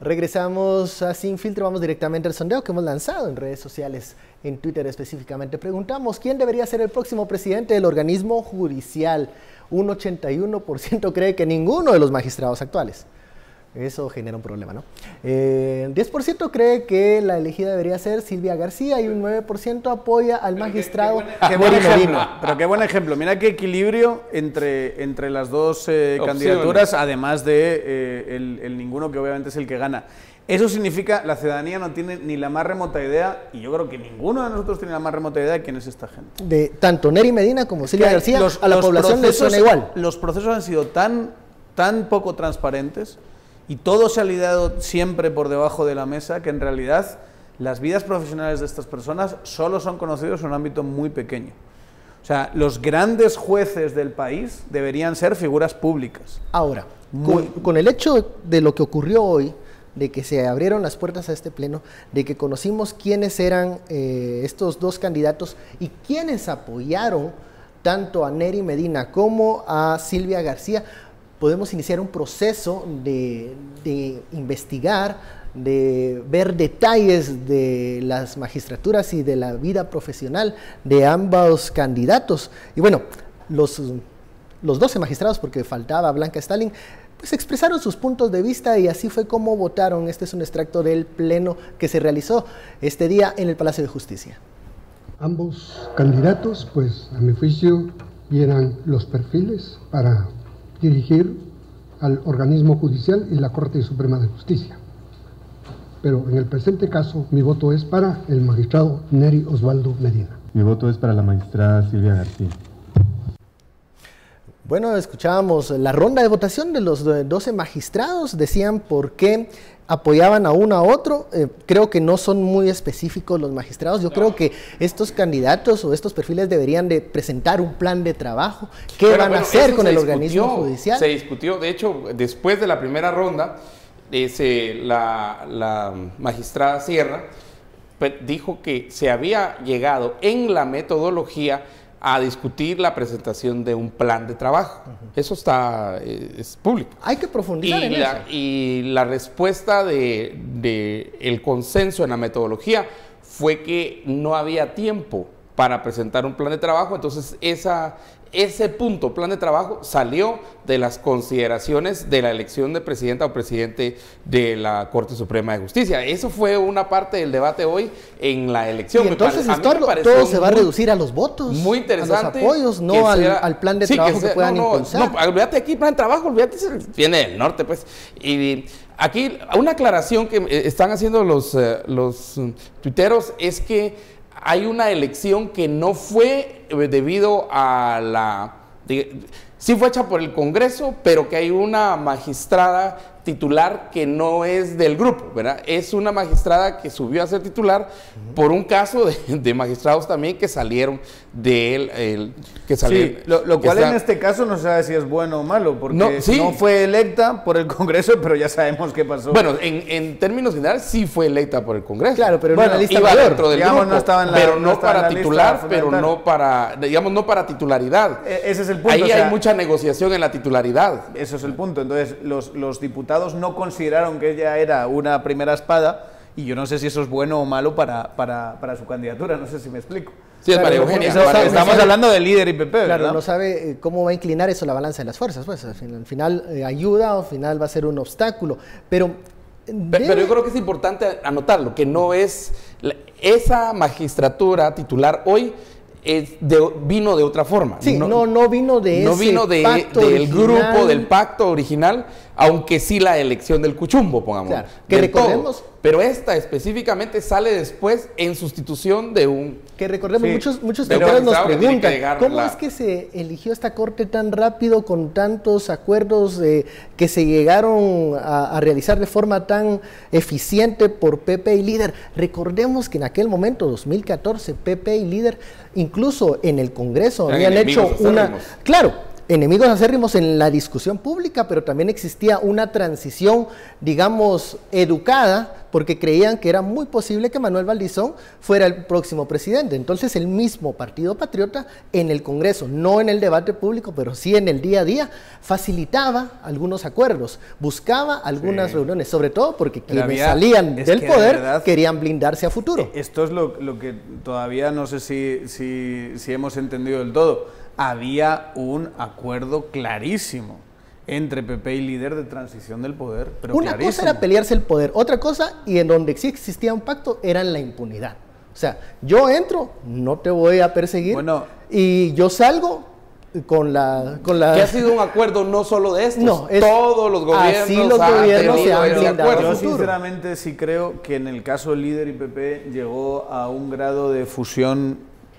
Regresamos a Sin Filtro, vamos directamente al sondeo que hemos lanzado en redes sociales, en Twitter específicamente. Preguntamos quién debería ser el próximo presidente del organismo judicial. Un 81% cree que ninguno de los magistrados actuales. Eso genera un problema, ¿no? Eh, 10% cree que la elegida debería ser Silvia García y un 9% apoya al magistrado qué, buen ejemplo, Pero qué buen ejemplo. Mira qué equilibrio entre, entre las dos eh, candidaturas, además de eh, el, el ninguno que obviamente es el que gana. Eso significa la ciudadanía no tiene ni la más remota idea, y yo creo que ninguno de nosotros tiene la más remota idea de quién es esta gente. De tanto Neri Medina como Silvia García, a la población le suena igual. Los procesos han sido tan, tan poco transparentes y todo se ha lidiado siempre por debajo de la mesa que en realidad las vidas profesionales de estas personas solo son conocidos en un ámbito muy pequeño. O sea, los grandes jueces del país deberían ser figuras públicas. Ahora, con, el hecho de lo que ocurrió hoy, de que se abrieron las puertas a este pleno, de que conocimos quiénes eran eh, estos dos candidatos y quiénes apoyaron tanto a Neri Medina como a Silvia García, podemos iniciar un proceso de, investigar, de ver detalles de las magistraturas y de la vida profesional de ambos candidatos. Y bueno, los, los 12 magistrados, porque faltaba Blanca Stalin, pues expresaron sus puntos de vista y así fue como votaron. Este es un extracto del pleno que se realizó este día en el Palacio de Justicia. Ambos candidatos, pues a mi juicio, vieran los perfiles para dirigir al organismo judicial y la Corte Suprema de Justicia. Pero en el presente caso, mi voto es para el magistrado Neri Osvaldo Medina. Mi voto es para la magistrada Silvia García. Bueno, escuchábamos la ronda de votación de los 12 magistrados, decían por qué apoyaban a uno a otro. Eh, creo que no son muy específicos los magistrados. Yo creo que estos candidatos o estos perfiles deberían de presentar un plan de trabajo. ¿Qué van a hacer con el organismo judicial? Se discutió, de hecho, después de la primera ronda, ese, la, la magistrada Sierra pues, dijo que se había llegado en la metodología a discutir la presentación de un plan de trabajo. Eso está, eh, es público. Hay que profundizar y en la, eso. Y la respuesta de, de, el consenso en la metodología fue que no había tiempo para presentar un plan de trabajo, entonces esa, ese punto, plan de trabajo, salió de las consideraciones de la elección de presidenta o presidente de la Corte Suprema de Justicia. Eso fue una parte del debate hoy en la elección. Y entonces todo se va a reducir a los votos, muy interesante, a los apoyos, no al, al, plan de trabajo que, que puedan no, impulsar. No, olvídate aquí, plan de trabajo, olvídate, viene del norte, pues. Y aquí, una aclaración que están haciendo los, uh, los tuiteros es que hay una elección que no fue debido a la... sí fue hecha por el Congreso, pero que hay una magistrada titular que no es del grupo, ¿verdad? Es una magistrada que subió a ser titular por un caso de, de magistrados también que salieron de él, que. Sí, lo, lo cual está, en este caso no se sabe si es bueno o malo, porque no, sí. no, fue electa por el Congreso, pero ya sabemos qué pasó. Bueno, en, en términos generales sí fue electa por el Congreso. Claro, pero bueno, en la lista iba mayor. dentro del digamos, grupo, no estaba en la, pero no, no para titular, pero no para, digamos, no para titularidad. E ese es el punto. Ahí o sea, hay mucha negociación en la titularidad. Eso es el punto. Entonces, los, los diputados no consideran que ella era una primera espada y yo no sé si eso es bueno o malo para, para, para su candidatura, no sé si me explico. Sí, es María Eugenia. Eso, María estamos hablando del líder IPP, Claro, ¿verdad? no sabe eh, cómo va a inclinar eso la balanza de las fuerzas. Pues al final, al final eh, ayuda o al final va a ser un obstáculo. Pero, pero, pero yo creo que es importante anotarlo, que no es esa magistratura titular hoy es de, vino de otra forma. Sí, no, no, no vino de no ese vino de, pacto del original. grupo, del pacto original, aunque sí la elección del cuchumbo, pongamos. Claro, que recordemos- todo. Pero esta específicamente sale después en sustitución de un... Que recordemos, Sí, muchos, muchos nos que preguntan, ¿cómo la- es que se eligió esta corte tan rápido con tantos acuerdos eh, que se llegaron a, a realizar de forma tan eficiente por PP y Líder? Recordemos que en aquel momento, 2014, PP y Líder, incluso en el Congreso, Eran habían hecho una... Claro, enemigos acérrimos en la discusión pública, pero también existía una transición, digamos, educada, porque creían que era muy posible que Manuel Valdizón fuera el próximo presidente. Entonces el mismo Partido Patriota en el Congreso, no en el debate público, pero sí en el día a día, facilitaba algunos acuerdos, buscaba algunas reuniones, sobre todo porque quienes había- salían del poder verdad- querían blindarse a futuro. Esto es lo, lo que todavía no sé si, si, si hemos entendido del todo. Había un acuerdo clarísimo entre PP y líder de transición del poder. Pero Una clarísimo. cosa era pelearse el poder, otra cosa, y en donde sí existía un pacto, era en la impunidad. O sea, yo entro, no te voy a perseguir, Bueno. y yo salgo con la... Con la Que ha sido un acuerdo no solo de estos. No, es- Todos los gobiernos, así los han gobiernos tenido se han ese blindado. acuerdo. Yo sinceramente sí creo que en el caso del líder y PP llegó a un grado de fusión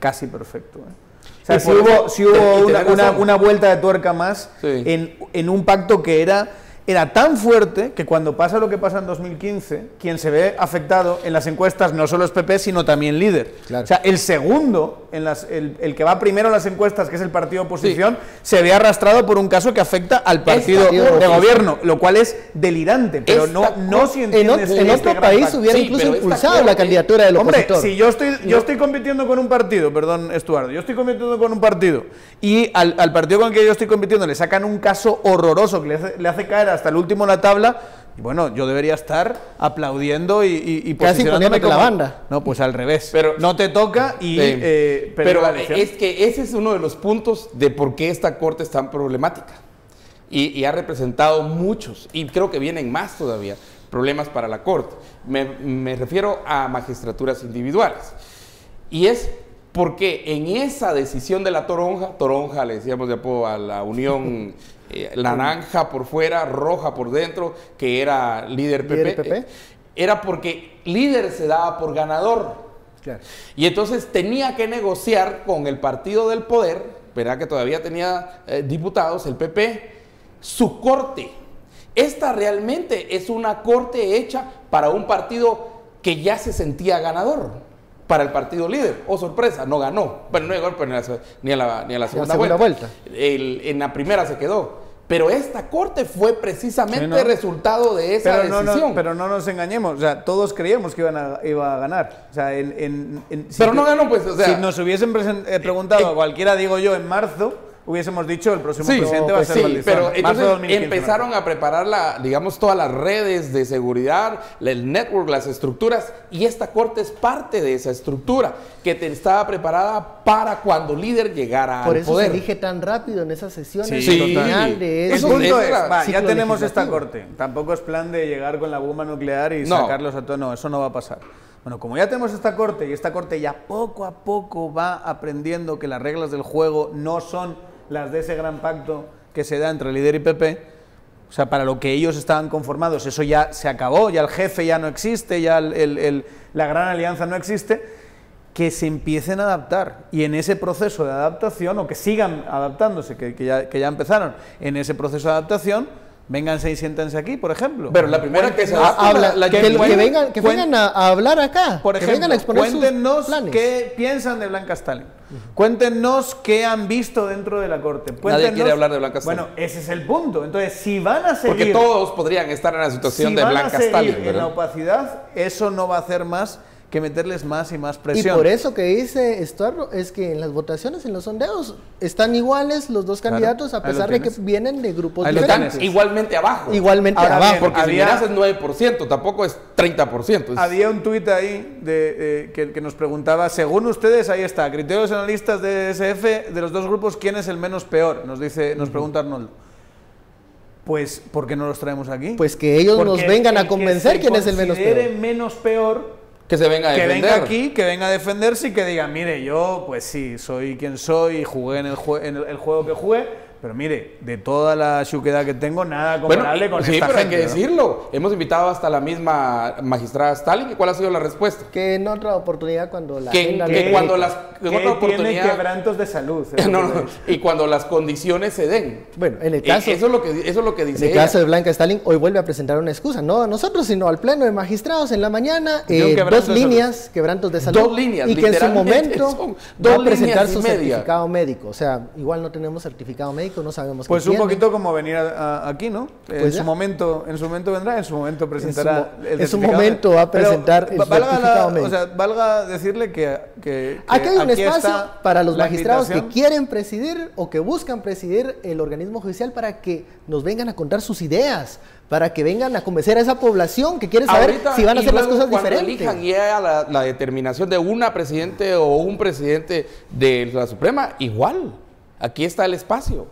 casi perfecto. ¿eh? O sea, si hubo, sí hubo una, una- vuelta de tuerca más Sí. en, en un pacto que era, era tan fuerte que cuando pasa lo que pasa en 2015, quien se ve afectado en las encuestas no solo es PP, sino también líder. Claro. O sea, el segundo, en las, el, el que va primero en las encuestas, que es el partido oposición, se ve arrastrado por un caso que afecta al partido partido de gobierno, lo cual es delirante, pero no, Esta no si en, entiendes ot- en este otro gran país pacto. hubiera Sí, incluso impulsado la candidatura del Hombre, opositor. si yo estoy, yo estoy compitiendo con un partido, perdón, Estuardo, yo estoy compitiendo con un partido y al, al partido con el que yo estoy compitiendo le sacan un caso horroroso que le hace, le hace caer hasta el último en la tabla, y bueno, yo debería estar aplaudiendo y, y, y Casi posicionándome poniéndote la banda. No, pues al revés. Pero- no te toca y... Sí. eh, pero es que ese es uno de los puntos de por qué esta corte es tan problemática. Y, y ha representado muchos, y creo que vienen más todavía, problemas para la corte. Me, me refiero a magistraturas individuales. Y es porque en esa decisión de la toronja, toronja le decíamos de apodo a la unión eh, naranja por fuera, roja por dentro, que era líder PP, Líder PP. eh, era porque líder se daba por ganador. Claro. Y entonces tenía que negociar con el partido del poder, verá que todavía tenía eh, diputados, el PP, su corte. Esta realmente es una corte hecha para un partido que ya se sentía ganador, para el partido líder. Oh, sorpresa, no ganó. Bueno, no llegó pero ni, a la, ni a la- ni a la segunda, segunda vuelta. vuelta. El- en la primera se quedó. Pero esta corte fue precisamente Sí, ¿no? resultado de esa pero no, no- decisión. pero no nos engañemos, o sea, todos creíamos que iban a, iba a ganar. O sea, en, en- en- si Pero no ganó, pues, o sea- si nos hubiesen eh, preguntado Eh, a cualquiera, digo yo, en marzo, hubiésemos dicho el próximo Sí, presidente va a pues ser sí, Valdizón. pero entonces 2015, empezaron a preparar la, digamos, todas las redes de seguridad, el network, las estructuras, y esta corte es parte de esa estructura que te estaba preparada para cuando líder llegara Por al eso poder. se elige tan rápido en esas sesiones. Sí, al total. final de El Eso- ese punto eso es, va, ya tenemos esta corte. Tampoco es plan de llegar con la bomba nuclear y No. sacarlos a todos. No, eso no va a pasar. Bueno, como ya tenemos esta corte y esta corte ya poco a poco va aprendiendo que las reglas del juego no son las de ese gran pacto que se da entre líder y PP, o sea, para lo que ellos estaban conformados, eso ya se acabó, ya el jefe ya no existe, ya el- el- el- la gran alianza no existe, que se empiecen a adaptar. Y en ese proceso de adaptación, o que sigan adaptándose, que, que ya, que ya empezaron en ese proceso de adaptación, vénganse y siéntense aquí, por ejemplo. Pero la primera que se Habla- la- que, que que vengan, que a, a hablar acá. Por que ejemplo, vengan a exponer sus cuéntenos planes. qué piensan de Blanca Stalin. Cuéntenos qué han visto dentro de la corte. Cuéntenos- quiere hablar de Blanca Stalin. Bueno, ese es el punto. Entonces, si van a seguir... Porque todos podrían estar en la situación si de van a Blanca seguir Stalin. en ¿verdad? la opacidad, eso no va a hacer más que meterles más y más Y presión. por eso que dice Estuardo es que en las votaciones, en los sondeos, están iguales los dos candidatos a ahí lo pesar de que vienen de grupos Ahí lo Están diferentes. igualmente abajo. Igualmente Ahora abajo. bien, Porque Había- si miras es 9%, tampoco es 30%. es- Había un tuit ahí de, eh, que, que nos preguntaba, según ustedes, ahí está, criterios analistas de SF, de los dos grupos, ¿quién es el menos peor? Nos dice, nos pregunta Arnoldo. Pues, ¿por qué no los traemos aquí? Pues que ellos nos Porque vengan el a convencer quién es el menos peor. menos peor, que se venga a que defender. venga aquí, que venga a defenderse y que diga, mire, yo, pues sí, soy quien soy y jugué en el, jue- en el, el juego que jugué, pero mire, de toda la chuquedad que tengo, nada Bueno, comparable con sí, esta pero hay que ¿no? decirlo. Hemos invitado hasta la misma magistrada Stalin. ¿Y cuál ha sido la respuesta? Que en otra oportunidad cuando la Que- agenda que cuando las- en que otra tiene oportunidad- quebrantos de salud. No, y cuando las condiciones se den. Bueno, en el Eh, caso, eso, es lo que, eso es lo que en dice el ella. caso de Blanca Stalin, hoy vuelve a presentar una excusa, no a nosotros, sino al pleno de magistrados en la mañana, eh, dos salud. líneas, quebrantos de salud, Dos líneas, y que en su momento va dos a presentar su media. certificado médico, o sea, igual no tenemos certificado médico. Médico no sabemos Pues qué un tiene. poquito como venir a- a- aquí, ¿no? en Pues su ya. momento, en su momento vendrá, en su momento presentará. el en su certificado. momento va a Pero presentar el certificado O sea, valga decirle que, que- que Aquí hay un espacio para los magistrados que quieren presidir o que buscan presidir el organismo judicial para que nos vengan a contar sus ideas, para que vengan a convencer a esa población que quiere saber Ahorita, si van a y hacer las cosas cuando diferentes. elijan ya la, la determinación de una presidente o un presidente de la Suprema, igual. Aquí está el espacio.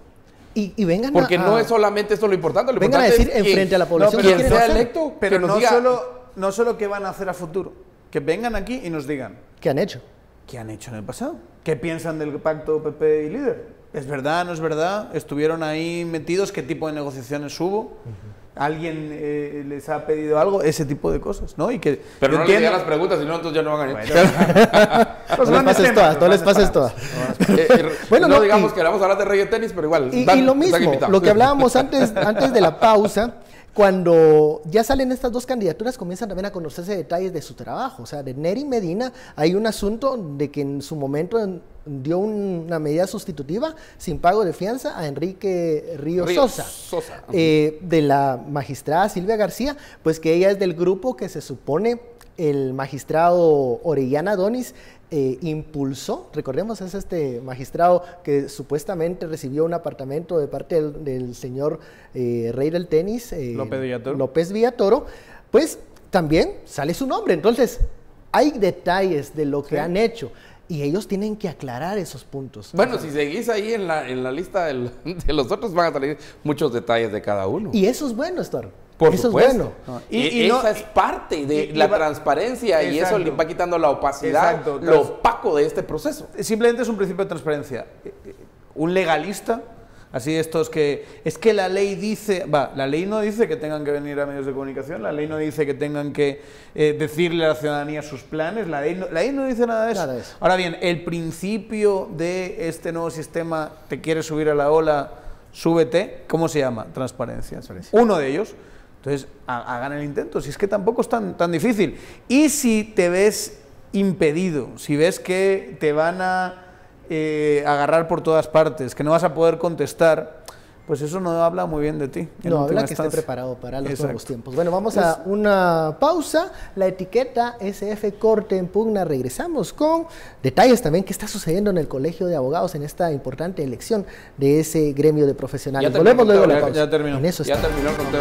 Y, y vengan Porque a, no a- es solamente esto lo importante. Lo Vengan a importante decir es quien- enfrente a la población quien qué quieren sea hacer. electo, Pero que nos no, diga, solo, no solo qué van a hacer a futuro, que vengan aquí y nos digan ¿Qué han hecho? qué han hecho en el pasado, qué piensan del pacto PP y líder. ¿Es verdad, no es verdad? ¿Estuvieron ahí metidos? ¿Qué tipo de negociaciones hubo? ¿Alguien eh, les ha pedido algo? Ese tipo de cosas, ¿no? Y que Pero no les las preguntas, si no, entonces ya no van a. Los No les pases todas, no les pases todas. Eh, eh, Bueno, no, no, digamos y- que vamos a hablar de reggae tenis, pero igual. Y, dan- y lo mismo, lo que hablábamos antes, antes de la pausa, cuando ya salen estas dos candidaturas, comienzan también a conocerse detalles de su trabajo. O sea, de Neri Medina hay un asunto de que en su momento en- dio un- una medida sustitutiva sin pago de fianza a Enrique Río, Río Sosa. Sosa. Eh, de la magistrada Silvia García, pues que ella es del grupo que se supone el magistrado Orellana Donis eh, impulsó, recordemos, es este magistrado que supuestamente recibió un apartamento de parte del, del señor eh, rey del tenis, eh, López Villatoro. López Villatoro, pues también sale su nombre. Entonces, hay detalles de lo que Sí. han hecho y ellos tienen que aclarar esos puntos. Bueno, si seguís ahí en la, en la lista del- de los otros, van a salir muchos detalles de cada uno. Y eso es bueno, Stor. Por eso supuesto. es bueno. No, Y, y- y no- esa es parte de y- y la va- transparencia y eso le va quitando la opacidad, Exacto, lo opaco de este proceso. Simplemente es un principio de transparencia. Eh, eh, Un legalista, así estos que... Es que la ley dice... Va, la ley no dice que tengan que venir a medios de comunicación, la ley no dice que tengan que eh, decirle a la ciudadanía sus planes, la ley, no, la ley no dice nada de eso. Nada de eso. Ahora bien, el principio de este nuevo sistema, te quieres subir a la ola, súbete, ¿cómo se llama? Transparencia. Uno de ellos. Entonces, ha- hagan el intento, si es que tampoco es tan, tan difícil. Y si te ves impedido, si ves que te van a eh, agarrar por todas partes, que no vas a poder contestar, pues eso no habla muy bien de ti. No, habla que esté preparado para los Exacto. nuevos tiempos. Bueno, vamos a una pausa. La etiqueta SF Corte en Pugna. Regresamos con detalles también que está sucediendo en el Colegio de Abogados en esta importante elección de ese gremio de profesionales. Ya terminó Volvemos luego la Ya- pausa. ya terminó. En eso Ya está. terminó el conteo.